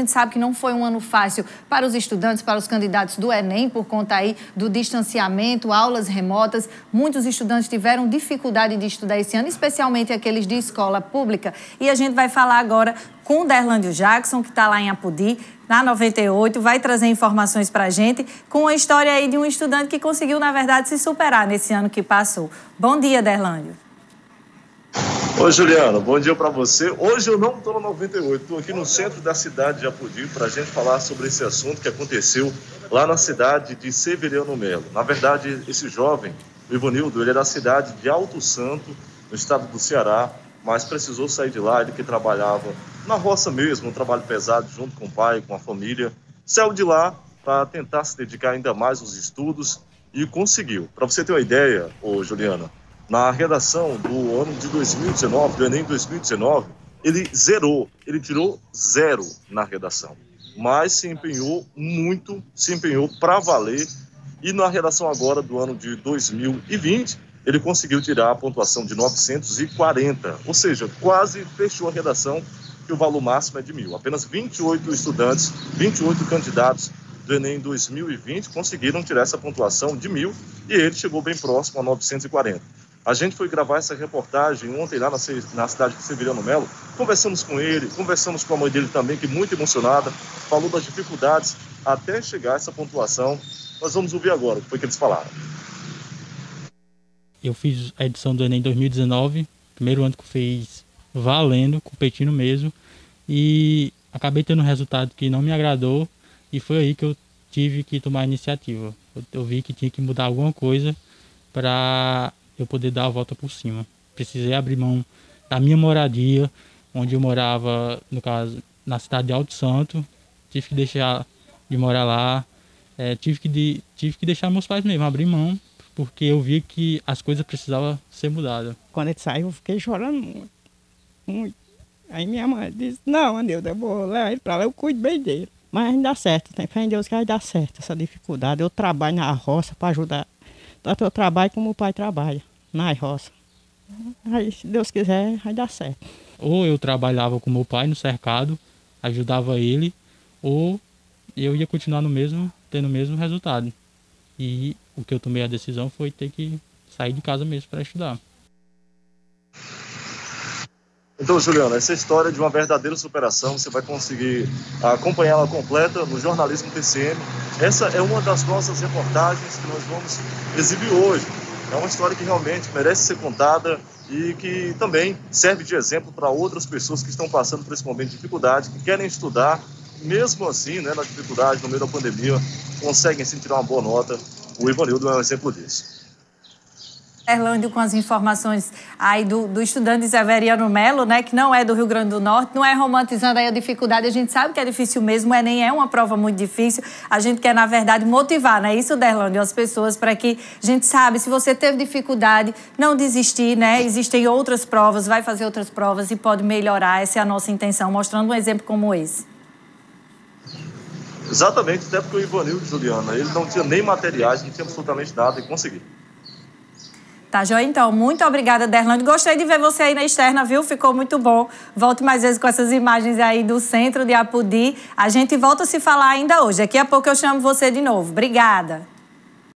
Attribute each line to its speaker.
Speaker 1: A gente sabe que não foi um ano fácil para os estudantes, para os candidatos do Enem, por conta aí do distanciamento, aulas remotas. Muitos estudantes tiveram dificuldade de estudar esse ano, especialmente aqueles de escola pública. E a gente vai falar agora com o Derlândio Jackson, que está lá em Apudi, na 98, vai trazer informações para a gente com a história aí de um estudante que conseguiu, na verdade, se superar nesse ano que passou. Bom dia, Derlândio.
Speaker 2: Oi, Juliana, bom dia para você. Hoje eu não estou no 98, estou aqui no centro da cidade de Apodi para a gente falar sobre esse assunto que aconteceu lá na cidade de Severiano Melo. Na verdade, esse jovem, o Ivanildo, ele é da cidade de Alto Santo, no estado do Ceará, mas precisou sair de lá, ele que trabalhava na roça mesmo, um trabalho pesado junto com o pai, com a família, saiu de lá para tentar se dedicar ainda mais aos estudos e conseguiu. Para você ter uma ideia, ô Juliana, na redação do ano de 2019, do Enem 2019, ele zerou, ele tirou zero na redação, mas se empenhou muito, se empenhou para valer. E na redação agora do ano de 2020, ele conseguiu tirar a pontuação de 940, ou seja, quase fechou a redação, que o valor máximo é de mil. Apenas 28 estudantes, 28 candidatos do Enem 2020 conseguiram tirar essa pontuação de mil e ele chegou bem próximo a 940. A gente foi gravar essa reportagem ontem lá na, na cidade de Severiano Melo. Conversamos com ele, conversamos com a mãe dele também, que muito emocionada, falou das dificuldades até chegar a essa pontuação. Nós vamos ouvir agora o que foi que eles falaram.
Speaker 3: Eu fiz a edição do Enem 2019, primeiro ano que eu fiz valendo, competindo mesmo, e acabei tendo um resultado que não me agradou, e foi aí que eu tive que tomar iniciativa. Eu, eu vi que tinha que mudar alguma coisa para eu poder dar a volta por cima. Precisei abrir mão da minha moradia, onde eu morava, no caso, na cidade de Alto Santo. Tive que deixar de morar lá. É, tive, que de, tive que deixar meus pais mesmo, abrir mão, porque eu vi que as coisas precisavam ser mudadas.
Speaker 4: Quando ele saiu, eu fiquei chorando muito. muito. Aí minha mãe disse, não, Anildo, eu vou levar ele para lá, eu cuido bem dele. Mas dá certo, tem fé em Deus que vai dar certo essa dificuldade. Eu trabalho na roça para ajudar. Tanto eu trabalho como o pai trabalha na roça. Aí, se Deus quiser, vai dar certo.
Speaker 3: Ou eu trabalhava com meu pai no cercado, ajudava ele, ou eu ia continuar no mesmo, tendo o mesmo resultado. E o que eu tomei a decisão foi ter que sair de casa mesmo para estudar.
Speaker 2: Então, Juliana, essa história de uma verdadeira superação, você vai conseguir acompanhá-la completa no Jornalismo TCM. Essa é uma das nossas reportagens que nós vamos exibir hoje. É uma história que realmente merece ser contada e que também serve de exemplo para outras pessoas que estão passando por esse momento de dificuldade, que querem estudar, mesmo assim, né, na dificuldade, no meio da pandemia, conseguem sim tirar uma boa nota. O Ivanildo é um exemplo disso.
Speaker 1: Erlândio com as informações aí do, do estudante Severiano Melo, né, que não é do Rio Grande do Norte, não é romantizando aí a dificuldade, a gente sabe que é difícil mesmo, é nem é uma prova muito difícil, a gente quer, na verdade, motivar, né, isso, Derlândio, as pessoas para que a gente sabe, se você teve dificuldade, não desistir, né, existem outras provas, vai fazer outras provas e pode melhorar, essa é a nossa intenção, mostrando um exemplo como esse.
Speaker 2: Exatamente, até porque o Ivanildo, Juliana, ele não tinha nem materiais, não tinha absolutamente nada e conseguiu.
Speaker 1: Tá, joia? Então, muito obrigada, Derlande. Gostei de ver você aí na externa, viu? Ficou muito bom. Volte mais vezes com essas imagens aí do centro de Apudi. A gente volta a se falar ainda hoje. Daqui a pouco eu chamo você de novo. Obrigada.